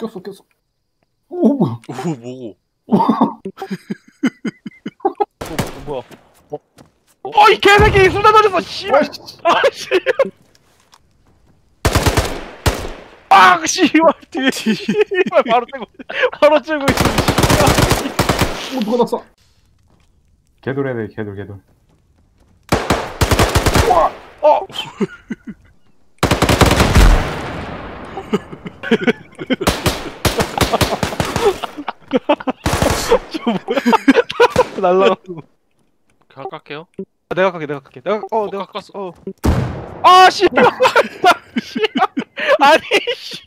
꼈어 꼈어 오 뭐야 오 뭐고? 어, 뭐야? 어? 어, 이 개새끼 쏟아 던졌어, 씨발! 아이씨 아, 씨! 아, 씨발! 뒤에, 씨발! 바로 떼고, 바로 째고 있어, 씨발! 오 누가 났어 개돌 해야 돼 개돌 개돌 어! 저 뭐야? 날라가고. 깎을게요. 아, 내가 갈게, 내가 갈게. 내가, 어, 어, 내가, 깎았어. 어. 아, 씨발! 씨발! 아니, 씨!